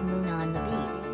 Moon on the beat.